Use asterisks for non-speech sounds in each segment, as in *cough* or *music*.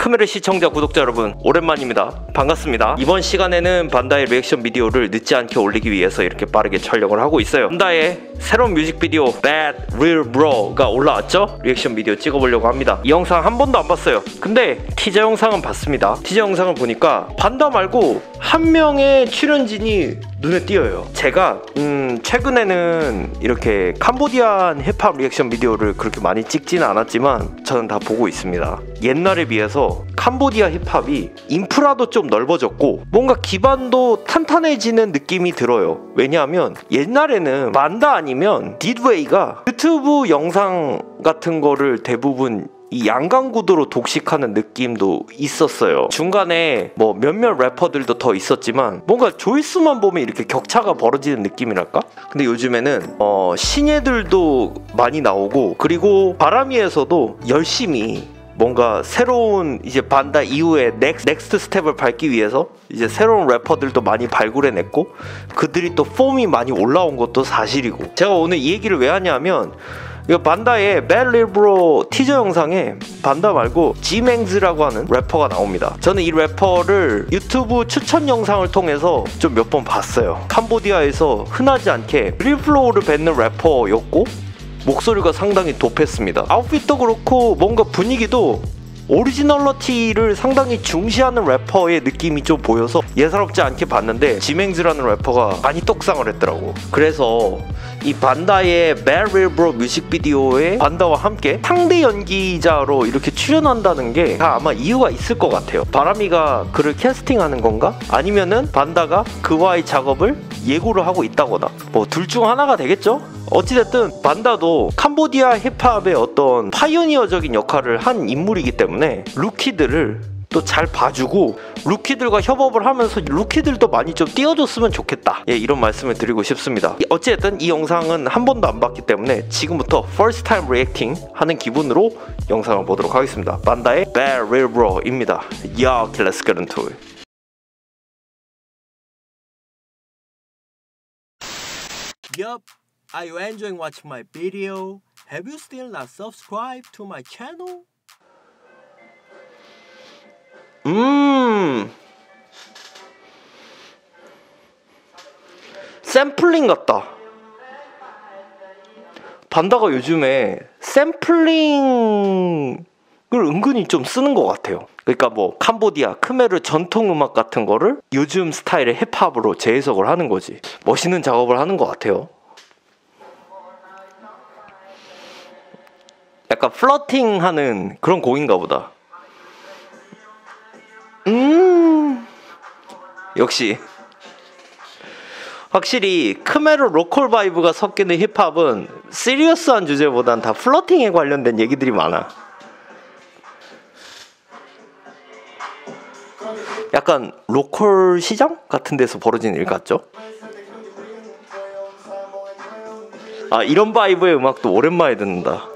크메르 시청자 구독자 여러분 오랜만입니다. 반갑습니다. 이번 시간에는 반다의 리액션 비디오를 늦지 않게 올리기 위해서 이렇게 빠르게 촬영을 하고 있어요. 반다의 새로운 뮤직비디오 Bad Lil Boo가 올라왔죠? 리액션 비디오 찍어보려고 합니다. 이 영상 한 번도 안 봤어요. 근데 티저 영상은 봤습니다. 티저 영상을 보니까 반다 말고 한 명의 출연진이 눈에 띄어요. 제가 음 최근에는 이렇게 Cambodian 힙합 리액션 비디오를 그렇게 많이 찍지는 않았지만 저는 다 보고 있습니다. 옛날에 비해서 캄보디아 힙합이 인프라도 좀 넓어졌고 뭔가 기반도 탄탄해지는 느낌이 들어요. 왜냐하면 옛날에는 반다 아니면 디드웨이가 유튜브 영상 같은 거를 대부분 이 양강 구도로 독식하는 느낌도 있었어요. 중간에 뭐 몇몇 래퍼들도 더 있었지만 뭔가 조회수만 보면 이렇게 격차가 벌어지는 느낌이랄까? 근데 요즘에는 어 신예들도 많이 나오고 그리고 Baramey에서도 열심히 뭔가 새로운 이제 반다 이후에 넥스, next step을 밟기 위해서 이제 새로운 래퍼들도 많이 발굴해냈고 그들이 또 폼이 많이 올라온 것도 사실이고 제가 오늘 이 얘기를 왜 하냐면 이거 반다의 Bad Lil Boo 티저 영상에 반다 말고 지맹즈라고 하는 래퍼가 나옵니다. 저는 이 래퍼를 유튜브 추천 영상을 통해서 좀 몇 번 봤어요. 캄보디아에서 흔하지 않게 리 flow를 뱉는 래퍼였고 목소리가 상당히 dope했습니다. 아웃핏도 그렇고 뭔가 분위기도 originality를 상당히 중시하는 래퍼의 느낌이 좀 보여서 예사롭지 않게 봤는데 지맹즈라는 래퍼가 많이 떡상을 했더라고. 그래서 이 반다의 Bro 뮤직비디오에 반다와 함께 상대 연기자로 이렇게 출연한다는 게 다 아마 이유가 있을 것 같아요. 바람이가 그를 캐스팅하는 건가? 아니면은 반다가 그와의 작업을 예고를 하고 있다거나 뭐 둘 중 하나가 되겠죠? 어찌됐든 반다도 캄보디아 힙합의 어떤 파이오니어적인 역할을 한 인물이기 때문에 루키들을 또 잘 봐주고 루키들과 협업을 하면서 루키들도 많이 좀 띄워줬으면 좋겠다 예, 이런 말씀을 드리고 싶습니다 어찌됐든 이 영상은 한 번도 안 봤기 때문에 지금부터 first time reacting 하는 기분으로 영상을 보도록 하겠습니다 반다의 Bad Real Bro입니다 야, let's get into it Yup, are you enjoying watching my video? Have you still not subscribed to my channel? 음. 샘플링 같다. 반다가 요즘에 샘플링을 은근히 좀 쓰는 것 같아요. 그러니까 뭐 캄보디아 크메르 전통 음악 같은 거를 요즘 스타일의 힙합으로 재해석을 하는 거지. 멋있는 작업을 하는 것 같아요. 약간 플러팅 하는 그런 곡인가 보다 역시 확실히 크메르 local vibe가 섞이는 힙합은 serious한 주제보단 다 flirting에 관련된 얘기들이 많아. 약간 local 시장 같은 데서 벌어지는 일 같죠? 아 이런 vibe의 음악도 오랜만에 듣는다.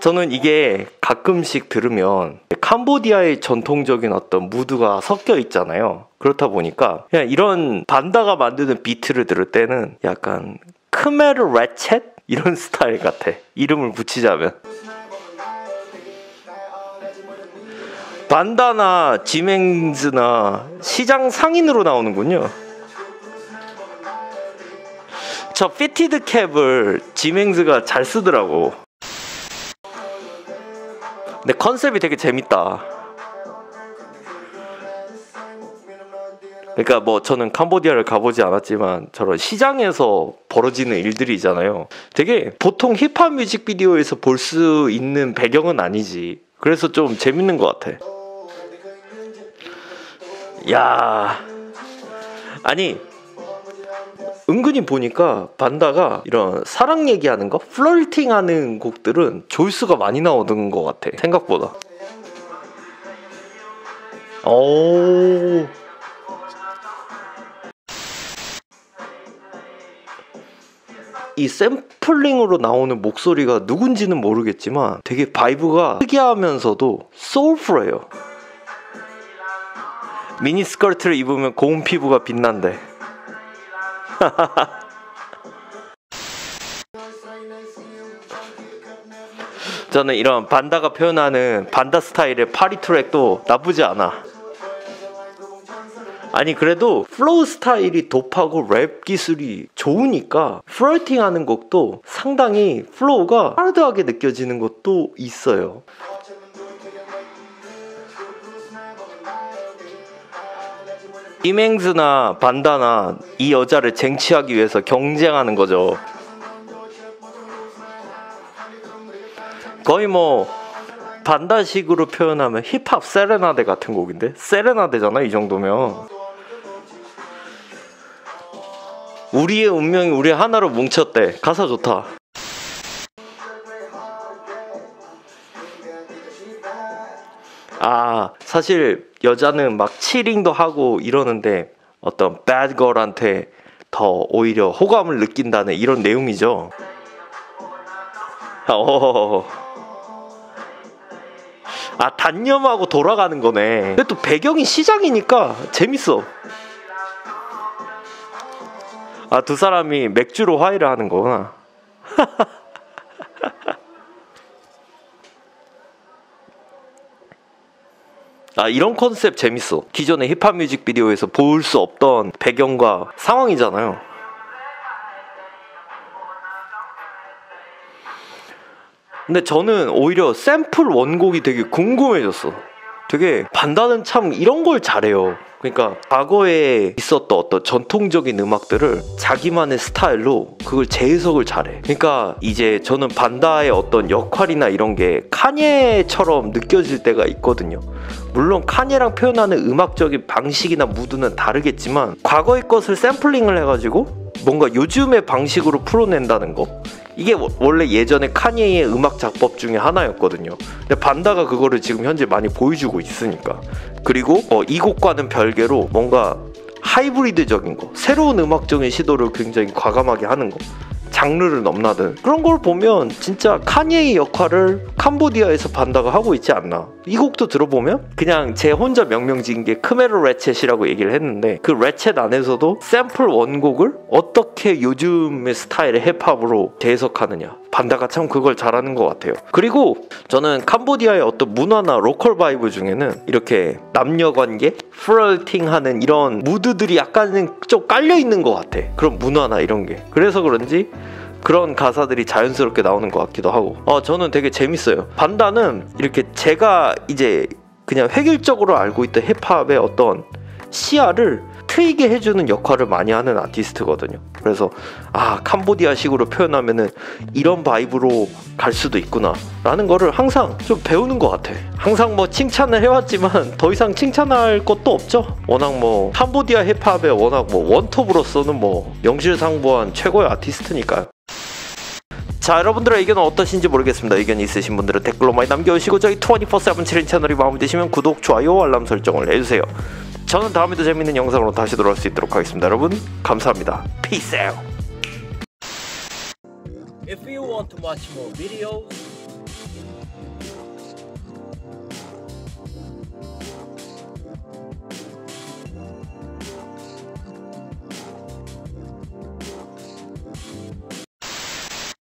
저는 이게 가끔씩 들으면 캄보디아의 전통적인 어떤 무드가 섞여 있잖아요. 그렇다 보니까 그냥 이런 반다가 만드는 비트를 들을 때는 약간 크메르 ratchet 이런 *laughs* 스타일 같아. 이름을 붙이자면. 반다나 지맹즈나 시장 상인으로 나오는군요. 저 fitted cap을 지맹즈가 잘 쓰더라고. 근데 컨셉이 되게 재밌다. 그러니까 뭐 저는 캄보디아를 가보지 않았지만 저런 시장에서 벌어지는 일들이잖아요. 되게 보통 힙합 뮤직비디오에서 볼 수 있는 배경은 아니지. 그래서 좀 재밌는 것 같아. 야, 아니 은근히 보니까 반다가 이런 사랑 얘기하는 거, 플러팅하는 곡들은 조회수가 많이 나오는 것 같아. 생각보다. 오. 이 샘플링으로 나오는 목소리가 누군지는 모르겠지만 되게 vibe가 특이하면서도 soulful해요. 미니스커트를 입으면 고운 피부가 빛난대. *laughs* 저는 이런 반다가 표현하는 반다 스타일의 파리 트랙도 나쁘지 않아. 아니 그래도 flow 스타일이 dope하고 랩 기술이 좋으니까 flirting 하는 곡도 상당히 flow가 hard하게 느껴지는 것도 있어요. 지맹즈나 반다나 이 여자를 쟁취하기 위해서 경쟁하는 거죠. 거의 뭐 반다식으로 표현하면 힙합 세레나데 같은 곡인데? 세레나데잖아 이 정도면. 우리의 운명이 우리 하나로 뭉쳤대. 가사 좋다 아 사실 여자는 막 치링도 하고 이러는데 어떤 bad걸한테 더 오히려 호감을 느낀다는 이런 내용이죠. 어. 아 단념하고 돌아가는 거네. 근데 또 배경이 시장이니까 재밌어. 아 두 사람이 맥주로 화해를 하는 거구나 *laughs* 아 이런 컨셉 재밌어 기존의 힙합 뮤직비디오에서 볼 수 없던 배경과 상황이잖아요 근데 저는 오히려 샘플 원곡이 되게 궁금해졌어. 되게 반다는 참 이런 걸 잘해요. 그러니까 과거에 있었던 어떤 전통적인 음악들을 자기만의 스타일로 그걸 재해석을 잘해. 그러니까 이제 저는 반다의 어떤 역할이나 이런 게 카니에처럼 느껴질 때가 있거든요. 물론 카니에랑 표현하는 음악적인 방식이나 무드는 다르겠지만 과거의 것을 샘플링을 해가지고 뭔가 요즘의 방식으로 풀어낸다는 거 이게 원래 예전에 카니에의 음악 작법 중에 하나였거든요. 근데 반다가 그거를 지금 현재 많이 보여주고 있으니까. 그리고 어, 이 곡과는 별개로 뭔가 하이브리드적인 거, 새로운 음악적인 시도를 굉장히 과감하게 하는 거. 장르를 넘나든 그런 걸 보면 진짜 카니에의 역할을 캄보디아에서 반다가 하고 있지 않나. 이 곡도 들어보면 그냥 제 혼자 명명지은 게 크메르 레쳇이라고 얘기를 했는데 그 레쳇 안에서도 샘플 원곡을 어떻게 요즘의 스타일의 힙합으로 재해석하느냐 반다가 참 그걸 잘하는 것 같아요. 그리고 저는 캄보디아의 어떤 문화나 local vibe 중에는 이렇게 남녀 관계 flirting하는 이런 무드들이 약간은 좀 깔려 있는 것 같아. 그런 문화나 이런 게. 그래서 그런지 그런 가사들이 자연스럽게 나오는 것 같기도 하고. 어 저는 되게 재밌어요. 반다는 이렇게 제가 이제 그냥 획일적으로 알고 있던 힙합의 어떤 시야를 트이게 해주는 역할을 많이 하는 아티스트거든요. 그래서 아 캄보디아식으로 표현하면은 이런 바이브로 갈 수도 있구나라는 거를 항상 좀 배우는 것 같아. 항상 뭐 칭찬을 해왔지만 더 이상 칭찬할 것도 없죠. 워낙 뭐 캄보디아 힙합의 워낙 뭐 원톱으로서는 뭐 명실상부한 최고의 아티스트니까요. 자 여러분들의 의견은 어떠신지 모르겠습니다 의견 있으신 분들은 댓글로 많이 남겨주시고 저희 24-7 7인 채널이 마음에 드시면 구독, 좋아요, 알람 설정을 해주세요 저는 다음에도 재밌는 영상으로 다시 돌아올 수 있도록 하겠습니다. 여러분 감사합니다. Peace out. If you want to watch more videos